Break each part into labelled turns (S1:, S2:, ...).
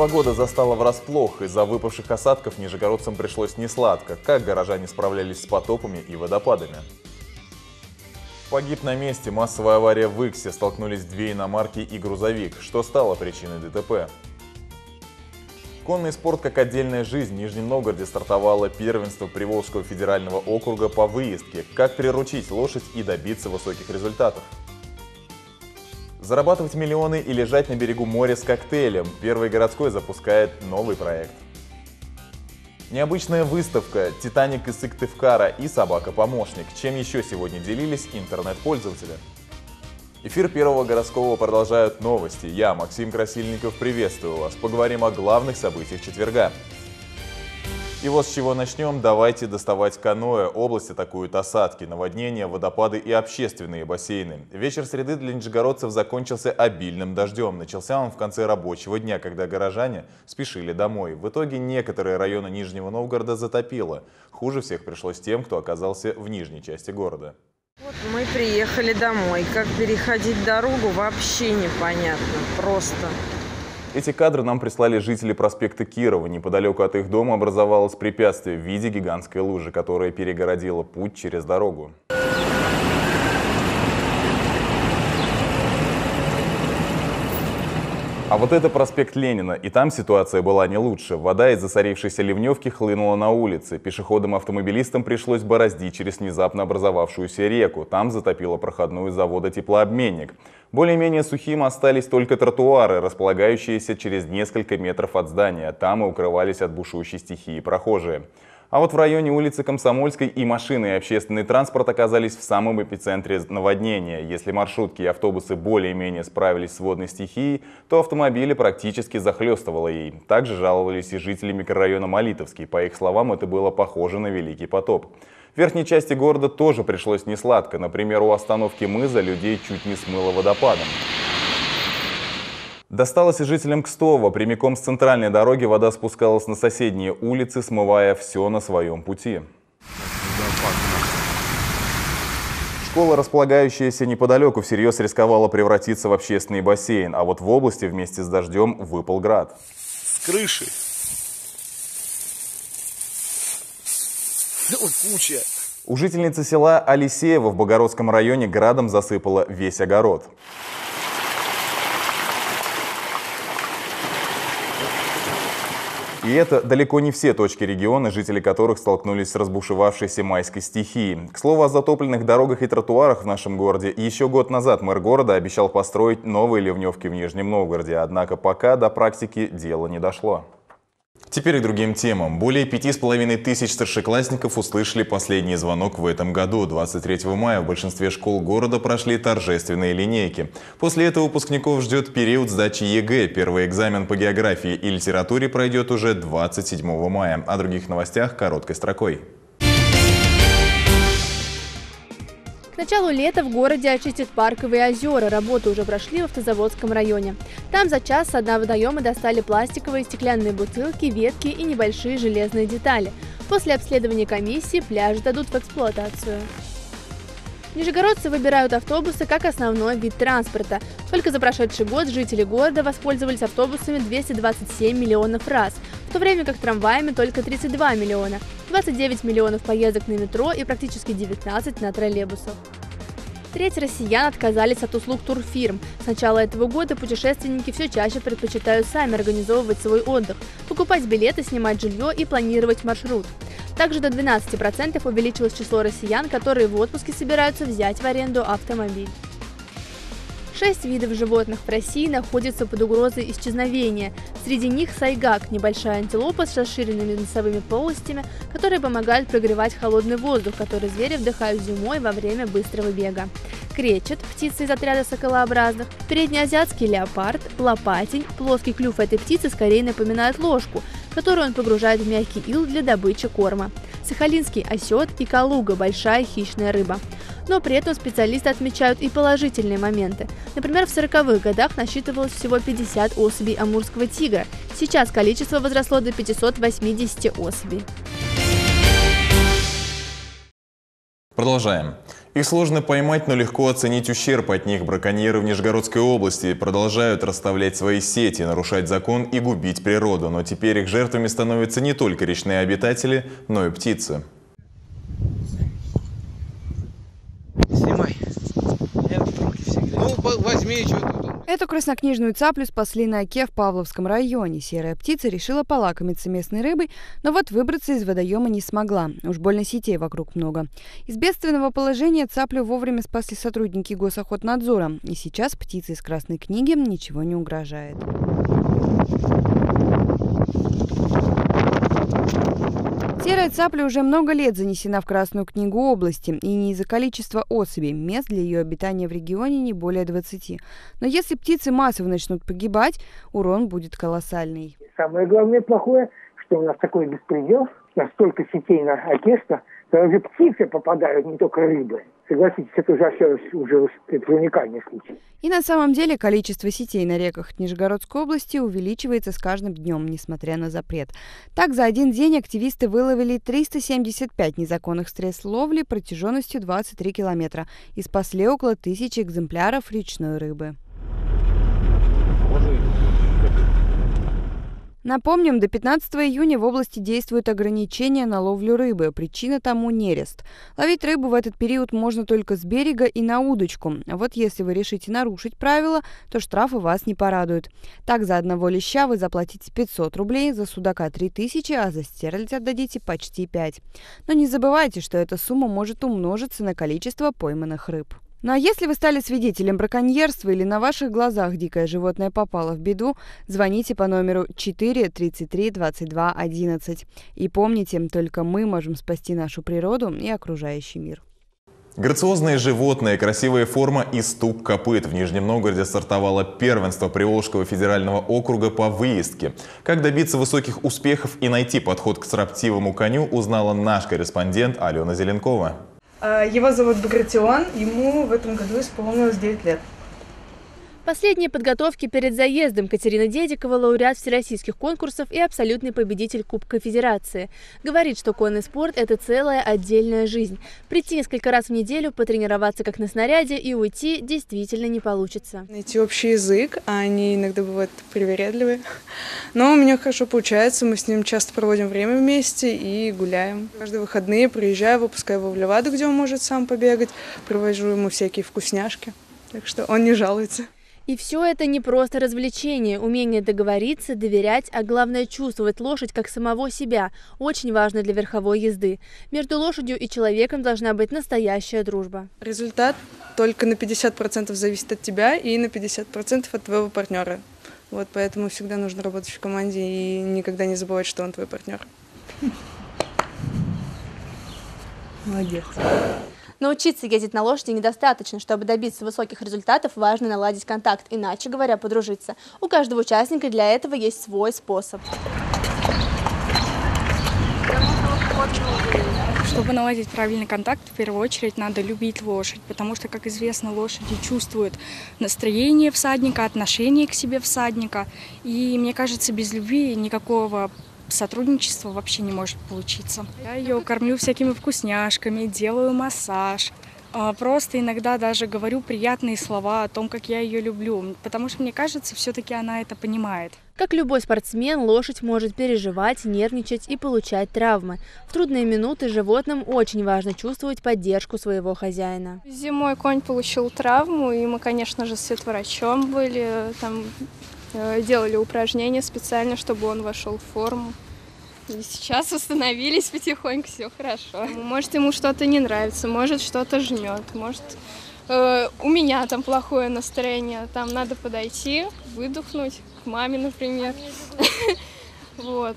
S1: Непогода застала врасплох. Из-за выпавших осадков нижегородцам пришлось несладко. Как горожане справлялись с потопами и водопадами? Погиб на месте. Массовая авария в Иксе. Столкнулись две иномарки и грузовик. Что стало причиной ДТП? Конный спорт как отдельная жизнь. В Нижнем Новгороде стартовало первенство Приволжского федерального округа по выездке. Как приручить лошадь и добиться высоких результатов? Зарабатывать миллионы и лежать на берегу моря с коктейлем. Первый городской запускает новый проект. Необычная выставка «Титаник из Сыктывкара» и «Собака-помощник». Чем еще сегодня делились интернет-пользователи? Эфир Первого городского продолжают новости. Я, Максим Красильников, приветствую вас. Поговорим о главных событиях четверга. И вот с чего начнем. Давайте доставать каноэ. Область атакуют осадки, наводнения, водопады и общественные бассейны. Вечер среды для нижегородцев закончился обильным дождем. Начался он в конце рабочего дня, когда горожане спешили домой. В итоге некоторые районы Нижнего Новгорода затопило. Хуже всех пришлось тем, кто оказался в нижней части города.
S2: Вот мы приехали домой. Как переходить дорогу, вообще непонятно. Просто.
S1: Эти кадры нам прислали жители проспекта Кирова. Неподалеку от их дома образовалось препятствие в виде гигантской лужи, которая перегородила путь через дорогу. А вот это проспект Ленина, и там ситуация была не лучше. Вода из засорившейся ливневки хлынула на улице. Пешеходам-автомобилистам пришлось бороздить через внезапно образовавшуюся реку. Там затопило проходную завода теплообменник. Более-менее сухим остались только тротуары, располагающиеся через несколько метров от здания. Там и укрывались от бушующей стихии прохожие. А вот в районе улицы Комсомольской и машины, и общественный транспорт оказались в самом эпицентре наводнения. Если маршрутки и автобусы более-менее справились с водной стихией, то автомобили практически захлестывало ей. Также жаловались и жители микрорайона Молитовский. По их словам, это было похоже на Великий потоп. В верхней части города тоже пришлось несладко. Например, у остановки Мыза людей чуть не смыло водопадом. Досталось и жителям Кстова. Прямиком с центральной дороги вода спускалась на соседние улицы, смывая все на своем пути. Школа, располагающаяся неподалеку, всерьез рисковала превратиться в общественный бассейн, а вот в области вместе с дождем выпал град.
S3: С крыши. Ой, куча.
S1: У жительницы села Алисеева в Богородском районе градом засыпало весь огород. И это далеко не все точки региона, жители которых столкнулись с разбушевавшейся майской стихией. К слову о затопленных дорогах и тротуарах в нашем городе. Еще год назад мэр города обещал построить новые ливневки в Нижнем Новгороде, однако пока до практики дело не дошло. Теперь к другим темам. Более пяти с половиной тысяч старшеклассников услышали последний звонок в этом году. 23 мая в большинстве школ города прошли торжественные линейки. После этого выпускников ждет период сдачи ЕГЭ. Первый экзамен по географии и литературе пройдет уже 27 мая. О других новостях короткой строкой.
S4: Началу лета в городе очистят парковые озера. Работы уже прошли в Автозаводском районе. Там за час со дна водоема достали пластиковые стеклянные бутылки, ветки и небольшие железные детали. После обследования комиссии пляж дадут в эксплуатацию. Нижегородцы выбирают автобусы как основной вид транспорта. Только за прошедший год жители города воспользовались автобусами 227 миллионов раз, в то время как трамваями только 32 миллиона, 29 миллионов поездок на метро и практически 19 на троллейбусах. Треть россиян отказались от услуг турфирм. С начала этого года путешественники все чаще предпочитают сами организовывать свой отдых, покупать билеты, снимать жилье и планировать маршрут. Также до 12% увеличилось число россиян, которые в отпуске собираются взять в аренду автомобиль. Шесть видов животных в России находятся под угрозой исчезновения. Среди них сайгак – небольшая антилопа с расширенными носовыми полостями, которые помогают прогревать холодный воздух, который звери вдыхают зимой во время быстрого бега. Кречет – птица из отряда соколообразных, переднеазиатский леопард, лопатень. Плоский клюв этой птицы скорее напоминает ложку, которую он погружает в мягкий ил для добычи корма. Сахалинский осет и калуга – большая хищная рыба но при этом специалисты отмечают и положительные моменты. Например, в 40-х годах насчитывалось всего 50 особей амурского тигра. Сейчас количество возросло до 580 особей.
S1: Продолжаем. Их сложно поймать, но легко оценить ущерб от них. Браконьеры в Нижегородской области продолжают расставлять свои сети, нарушать закон и губить природу. Но теперь их жертвами становятся не только речные обитатели, но и птицы.
S3: Снимай. Я руки все грею. Ну, возьми, что тут.
S5: Эту краснокнижную цаплю спасли на оке в Павловском районе. Серая птица решила полакомиться местной рыбой, но вот выбраться из водоема не смогла. Уж больно сетей вокруг много. Из бедственного положения цаплю вовремя спасли сотрудники госохотнадзора. И сейчас птице из Красной книги ничего не угрожает. Серая цапля уже много лет занесена в Красную книгу области, и не из-за количества особей. Мест для ее обитания в регионе не более 20. Но если птицы массово начнут погибать, урон будет колоссальный.
S6: Самое главное плохое, что у нас такой беспредел, у нас столько сетей на оке, что даже птицы попадают, не только рыбы. Согласитесь, это уже, уже это уникальный случай.
S5: И на самом деле количество сетей на реках Нижегородской области увеличивается с каждым днем, несмотря на запрет. Так, за один день активисты выловили 375 незаконных средств ловли протяженностью 23 километра и спасли около тысячи экземпляров речной рыбы. Напомним, до 15 июня в области действуют ограничения на ловлю рыбы. Причина тому нерест. Ловить рыбу в этот период можно только с берега и на удочку. Вот если вы решите нарушить правила, то штрафы вас не порадуют. Так, за одного леща вы заплатите 500 рублей, за судака 3000, а за стерлядь отдадите почти 5. Но не забывайте, что эта сумма может умножиться на количество пойманных рыб. Ну а если вы стали свидетелем браконьерства или на ваших глазах дикое животное попало в беду, звоните по номеру 4 33 22 11. И помните, только мы можем спасти нашу природу и окружающий мир.
S1: Грациозные животные, красивая форма и стук копыт. В Нижнем Новгороде стартовало первенство Приволжского федерального округа по выездке. Как добиться высоких успехов и найти подход к строптивому коню, узнала наш корреспондент Алена Зеленкова.
S7: А, Его зовут Багратион, ему в этом году исполнилось 9 лет.
S4: Последние подготовки перед заездом Катерина Дедикова, лауреат всероссийских конкурсов и абсолютный победитель Кубка Федерации. Говорит, что конный спорт – это целая отдельная жизнь. Прийти несколько раз в неделю, потренироваться как на снаряде и уйти действительно не получится.
S7: Найти общий язык, а они иногда бывают привередливые. Но у меня хорошо получается, мы с ним часто проводим время вместе и гуляем. Каждые выходные приезжаю, выпускаю его в Леваду, где он может сам побегать, привожу ему всякие вкусняшки. Так что он не жалуется.
S4: И все это не просто развлечение, умение договориться, доверять, а главное чувствовать лошадь как самого себя, очень важно для верховой езды. Между лошадью и человеком должна быть настоящая дружба.
S7: Результат только на 50% зависит от тебя и на 50% от твоего партнера. Вот поэтому всегда нужно работать в команде и никогда не забывать, что он твой партнер. Молодец.
S4: Научиться ездить на лошади недостаточно. Чтобы добиться высоких результатов, важно наладить контакт, иначе говоря, подружиться. У каждого участника для этого есть свой способ.
S8: Чтобы наладить правильный контакт, в первую очередь надо любить лошадь, потому что, как известно, лошади чувствуют настроение всадника, отношение к себе всадника. И мне кажется, без любви никакого сотрудничества вообще не может получиться. Я ее кормлю всякими вкусняшками, делаю массаж. а, Просто иногда даже говорю приятные слова о том, как я ее люблю, потому что мне кажется, все-таки она это понимает.
S4: Как любой спортсмен, лошадь может переживать, нервничать и получать травмы. В трудные минуты животным очень важно чувствовать поддержку своего хозяина.
S9: Зимой конь получил травму, и мы, конечно же, с ветврачом были, там делали упражнения специально, чтобы он вошел в форму. И сейчас восстановились потихоньку, все хорошо. Может, ему что-то не нравится, может, что-то жмет, может, э, у меня там плохое настроение, там надо подойти, выдохнуть, к маме, например. Вот.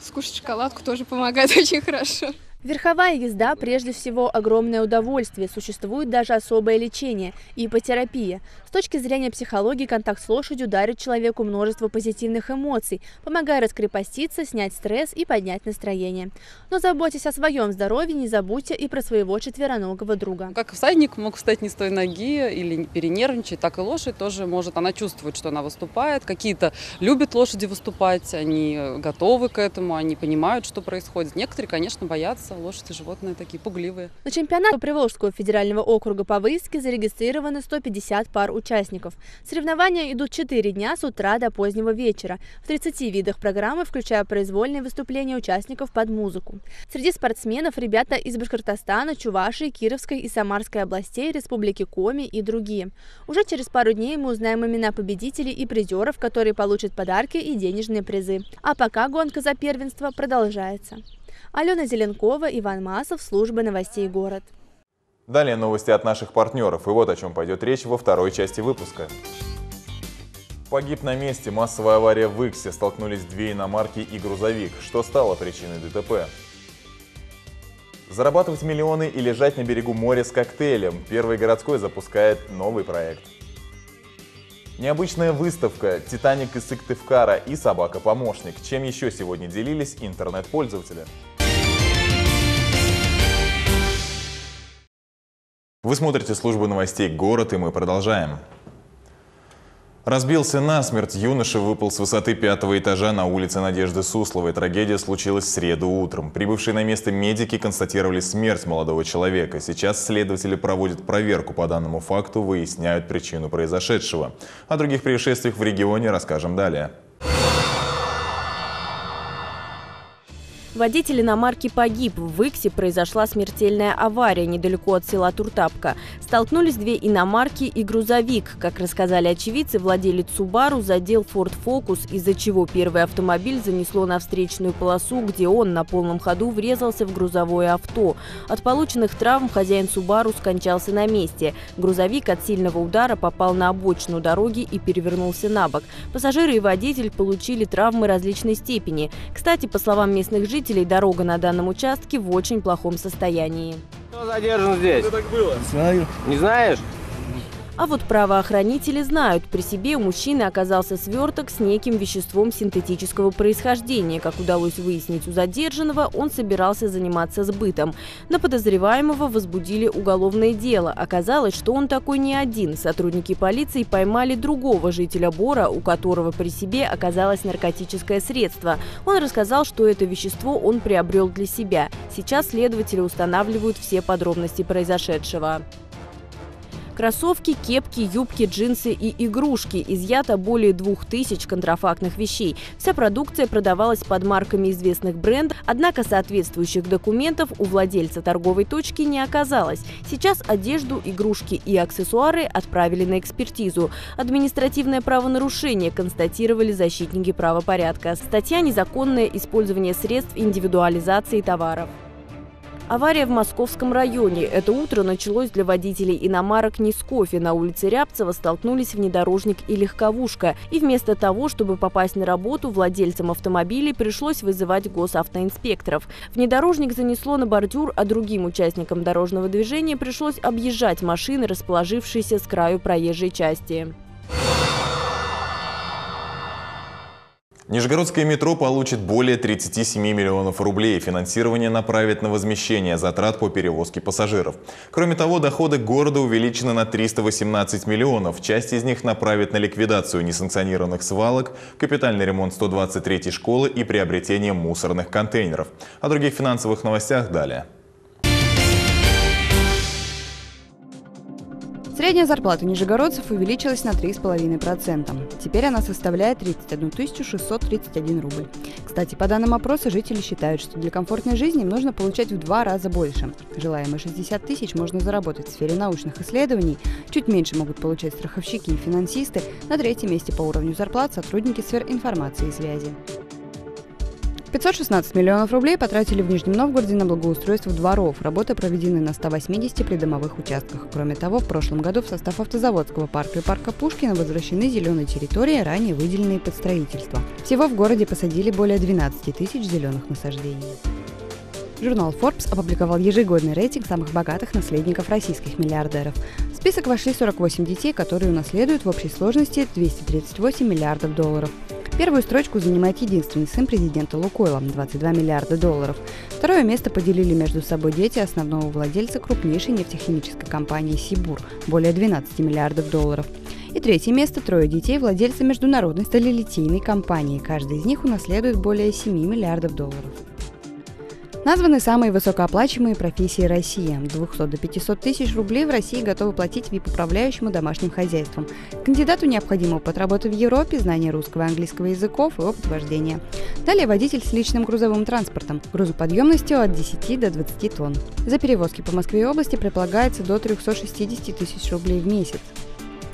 S9: Скушать шоколадку тоже помогает очень хорошо.
S4: Верховая езда прежде всего огромное удовольствие. Существует даже особое лечение – ипотерапия. С точки зрения психологии контакт с лошадью дарит человеку множество позитивных эмоций, помогая раскрепоститься, снять стресс и поднять настроение. Но заботьтесь о своем здоровье, не забудьте и про своего четвероногого друга.
S10: Как всадник мог встать не с той ноги или перенервничать, так и лошадь тоже может. Она чувствует, что она выступает. Какие-то любят лошади выступать, они готовы к этому, они понимают, что происходит. Некоторые, конечно, боятся. Боятся. Лошади, животные такие пугливые.
S4: На чемпионат Приволжского федерального округа по выездке зарегистрированы 150 пар участников. Соревнования идут 4 дня с утра до позднего вечера. В 30 видах программы, включая произвольные выступления участников под музыку. Среди спортсменов ребята из Башкортостана, Чувашии, Кировской и Самарской областей, Республики Коми и другие. Уже через пару дней мы узнаем имена победителей и призеров, которые получат подарки и денежные призы. А пока гонка за первенство продолжается. Алена Зеленкова, Иван Масов, служба новостей «Город».
S1: Далее новости от наших партнеров. И вот о чем пойдет речь во второй части выпуска. Погиб на месте. Массовая авария в Иксе. Столкнулись две иномарки и грузовик. Что стало причиной ДТП? Зарабатывать миллионы и лежать на берегу моря с коктейлем. Первый городской запускает новый проект. Необычная выставка «Титаник из Сыктывкара» и «Собака-помощник». Чем еще сегодня делились интернет-пользователи? Вы смотрите службу новостей «Город» и мы продолжаем. Разбился насмерть. Юноша выпал с высоты пятого этажа на улице Надежды Сусловой. Трагедия случилась в среду утром. Прибывшие на место медики констатировали смерть молодого человека. Сейчас следователи проводят проверку по данному факту, выясняют причину произошедшего. О других происшествиях в регионе расскажем далее.
S11: Водитель иномарки погиб. В Иксе произошла смертельная авария недалеко от села Туртапка. Столкнулись две иномарки и грузовик. Как рассказали очевидцы, владелец Субару задел Ford Focus, из-за чего первый автомобиль занесло на встречную полосу, где он на полном ходу врезался в грузовое авто. От полученных травм хозяин Субару скончался на месте. Грузовик от сильного удара попал на обочину дороги и перевернулся на бок. Пассажиры и водитель получили травмы различной степени. Кстати, по словам местных жителей, жителей дорога на данном участке в очень плохом состоянии.
S12: Кто задержан здесь?
S13: Что так было?
S12: Знаю. Не знаешь?
S11: А вот правоохранители знают, при себе у мужчины оказался сверток с неким веществом синтетического происхождения. Как удалось выяснить у задержанного, он собирался заниматься сбытом. На подозреваемого возбудили уголовное дело. Оказалось, что он такой не один. Сотрудники полиции поймали другого жителя Бора, у которого при себе оказалось наркотическое средство. Он рассказал, что это вещество он приобрел для себя. Сейчас следователи устанавливают все подробности произошедшего. Кроссовки, кепки, юбки, джинсы и игрушки. Изъято более двух тысяч контрафактных вещей. Вся продукция продавалась под марками известных брендов, однако соответствующих документов у владельца торговой точки не оказалось. Сейчас одежду, игрушки и аксессуары отправили на экспертизу. Административное правонарушение констатировали защитники правопорядка. Статья «Незаконное использование средств индивидуализации товаров». Авария в Московском районе. Это утро началось для водителей иномарок не с кофе. На улице Рябцева столкнулись внедорожник и легковушка. И вместо того, чтобы попасть на работу, владельцам автомобилей пришлось вызывать госавтоинспекторов. Внедорожник занесло на бордюр, а другим участникам дорожного движения пришлось объезжать машины, расположившиеся с краю проезжей части.
S1: Нижегородское метро получит более 37 миллионов рублей. Финансирование направит на возмещение затрат по перевозке пассажиров. Кроме того, доходы города увеличены на 318 миллионов. Часть из них направит на ликвидацию несанкционированных свалок, капитальный ремонт 123 школы и приобретение мусорных контейнеров. О других финансовых новостях далее.
S5: Средняя зарплата нижегородцев увеличилась на 3,5%. Теперь она составляет 31 631 рубль. Кстати, по данным опроса, жители считают, что для комфортной жизни нужно получать в два раза больше. Желаемые 60 тысяч можно заработать в сфере научных исследований, чуть меньше могут получать страховщики и финансисты, на третьем месте по уровню зарплат сотрудники сфер информации и связи. 516 миллионов рублей потратили в Нижнем Новгороде на благоустройство дворов. Работы проведены на 180 придомовых участках. Кроме того, в прошлом году в состав автозаводского парка и парка Пушкина возвращены зеленые территории, ранее выделенные под строительство. Всего в городе посадили более 12 тысяч зеленых насаждений. Журнал Forbes опубликовал ежегодный рейтинг самых богатых наследников российских миллиардеров. В список вошли 48 детей, которые унаследуют в общей сложности 238 миллиардов долларов. Первую строчку занимает единственный сын президента Лукойла – 22 миллиарда долларов. Второе место поделили между собой дети основного владельца крупнейшей нефтехимической компании «Сибур» – более 12 миллиардов долларов. И третье место – трое детей владельца международной сталелитейной компании. Каждый из них унаследует более 7 миллиардов долларов. Названы самые высокооплачиваемые профессии России. От 200 до 500 тысяч рублей в России готовы платить ВИП-управляющему домашним хозяйством. Кандидату необходимо опыт работы в Европе, знание русского и английского языков и опыт вождения. Далее водитель с личным грузовым транспортом, грузоподъемностью от 10 до 20 тонн. За перевозки по Москве и области предполагается до 360 тысяч рублей в месяц.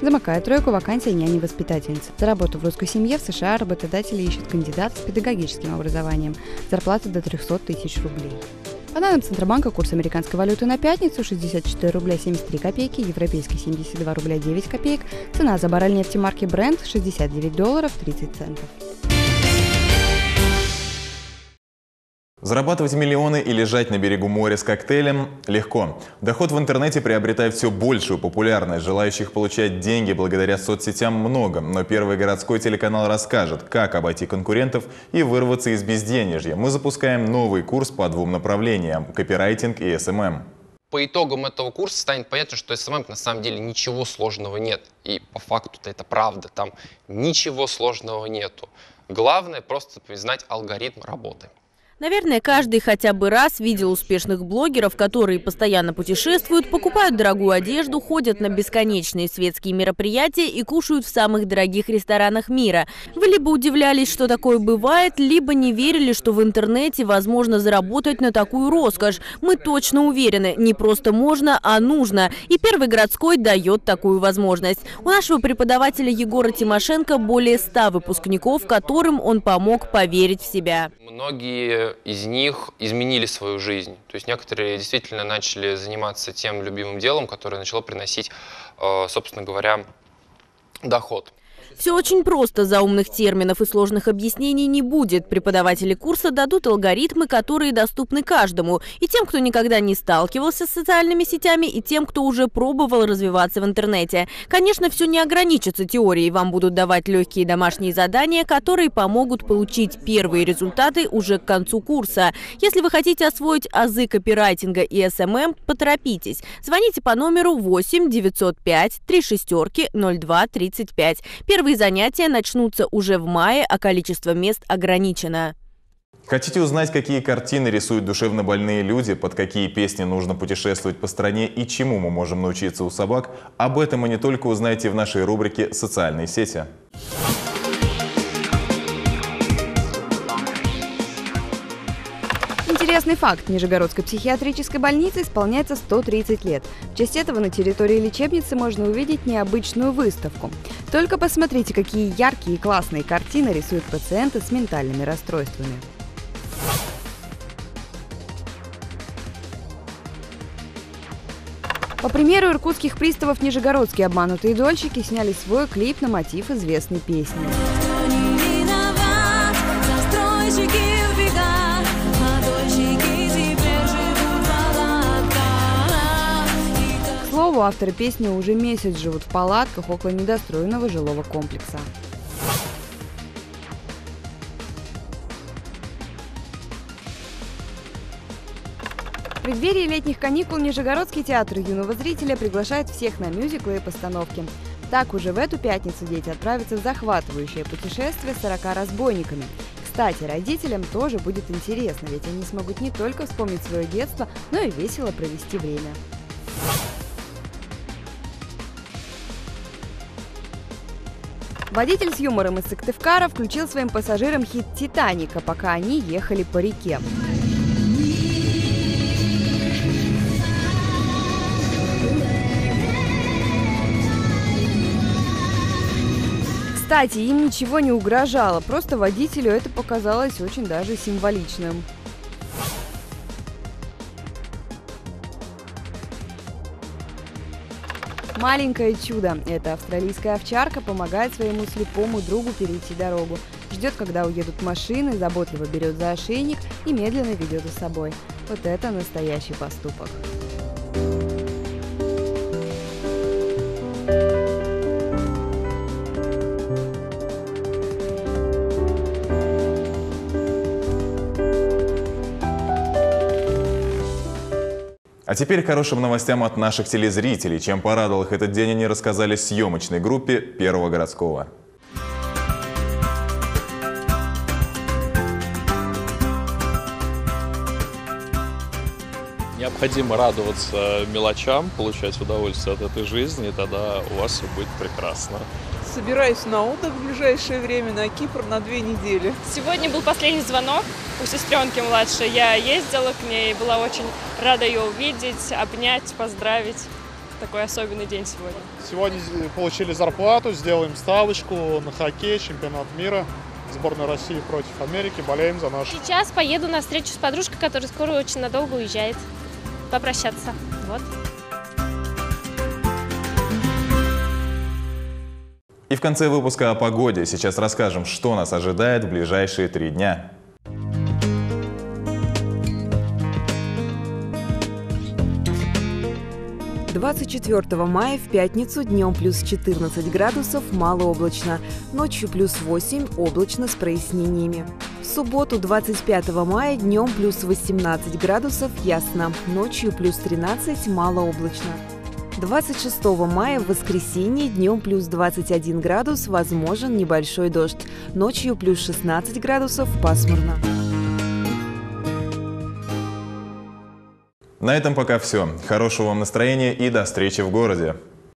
S5: Замыкает тройку вакансия няни-воспитательницы. За работу в русской семье в США работодатели ищут кандидат с педагогическим образованием. Зарплата до 300 тысяч рублей. По данным Центробанка, курс американской валюты на пятницу 64 рубля 73 копейки, европейский 72 рубля 9 копеек, цена за баррель нефти марки Brent 69 долларов 30 центов.
S1: Зарабатывать миллионы и лежать на берегу моря с коктейлем легко. Доход в интернете приобретает все большую популярность. Желающих получать деньги благодаря соцсетям много. Но первый городской телеканал расскажет, как обойти конкурентов и вырваться из безденежья. Мы запускаем новый курс по двум направлениям – копирайтинг и SMM.
S13: По итогам этого курса станет понятно, что SMM на самом деле ничего сложного нет. И по факту-то это правда, там ничего сложного нету. Главное просто знать алгоритм работы.
S11: Наверное, каждый хотя бы раз видел успешных блогеров, которые постоянно путешествуют, покупают дорогую одежду, ходят на бесконечные светские мероприятия и кушают в самых дорогих ресторанах мира. Вы либо удивлялись, что такое бывает, либо не верили, что в интернете возможно заработать на такую роскошь. Мы точно уверены, не просто можно, а нужно. И Первый городской дает такую возможность. У нашего преподавателя Егора Тимошенко более ста выпускников, которым он помог поверить в себя.
S13: Многие из них изменили свою жизнь. То есть некоторые действительно начали заниматься тем любимым делом, которое начало приносить, э, собственно говоря, доход.
S11: Все очень просто, за умных терминов и сложных объяснений не будет. Преподаватели курса дадут алгоритмы, которые доступны каждому. И тем, кто никогда не сталкивался с социальными сетями, и тем, кто уже пробовал развиваться в интернете. Конечно, все не ограничится теорией. Вам будут давать легкие домашние задания, которые помогут получить первые результаты уже к концу курса. Если вы хотите освоить азы копирайтинга и SMM, поторопитесь. Звоните по номеру 8 905 3 шестерки 02 35. Первый Первые занятия начнутся уже в мае, а количество мест ограничено.
S1: Хотите узнать, какие картины рисуют душевно больные люди, под какие песни нужно путешествовать по стране и чему мы можем научиться у собак? Об этом и не только узнаете в нашей рубрике «Социальные сети».
S5: Интересный факт. Нижегородской психиатрической больнице исполняется 130 лет. В честь этого на территории лечебницы можно увидеть необычную выставку. Только посмотрите, какие яркие и классные картины рисуют пациенты с ментальными расстройствами. По примеру иркутских приставов нижегородские обманутые дольщики сняли свой клип на мотив известной песни. Слову, авторы песни уже месяц живут в палатках около недостроенного жилого комплекса. В преддверии летних каникул Нижегородский театр юного зрителя приглашает всех на мюзиклы и постановки. Так уже в эту пятницу дети отправятся в захватывающее путешествие с 40 разбойниками. Кстати, родителям тоже будет интересно, ведь они смогут не только вспомнить свое детство, но и весело провести время. Водитель с юмором из Сыктывкара включил своим пассажирам хит «Титаника», пока они ехали по реке. Кстати, им ничего не угрожало, просто водителю это показалось очень даже символичным. Маленькое чудо. Эта австралийская овчарка помогает своему слепому другу перейти дорогу. Ждет, когда уедут машины, заботливо берет за ошейник и медленно ведет за собой. Вот это настоящий поступок.
S1: А теперь к хорошим новостям от наших телезрителей. Чем порадовал их этот день, они рассказали съемочной группе Первого городского.
S14: Необходимо радоваться мелочам, получать удовольствие от этой жизни, и тогда у вас все будет прекрасно.
S15: Собираюсь на отдых в ближайшее время на Кипр на две недели.
S16: Сегодня был последний звонок у сестренки младшей. Я ездила к ней, была очень рада ее увидеть, обнять, поздравить. Такой особенный день сегодня.
S17: Сегодня получили зарплату, сделаем ставочку на хоккей, чемпионат мира. Сборная России против Америки. Болеем за наш.
S16: Сейчас поеду на встречу с подружкой, которая скоро очень надолго уезжает. Попрощаться. Вот.
S1: И в конце выпуска о погоде сейчас расскажем, что нас ожидает в ближайшие три дня.
S2: Двадцать четвертого мая в пятницу днем плюс 14 градусов малооблачно, ночью плюс 8 облачно с прояснениями. В субботу 25 мая днем плюс 18 градусов ясно, ночью плюс 13 малооблачно. 26 мая в воскресенье днем плюс 21 градус, возможен небольшой дождь. Ночью плюс 16 градусов пасмурно.
S1: На этом пока все. Хорошего вам настроения и до встречи в городе.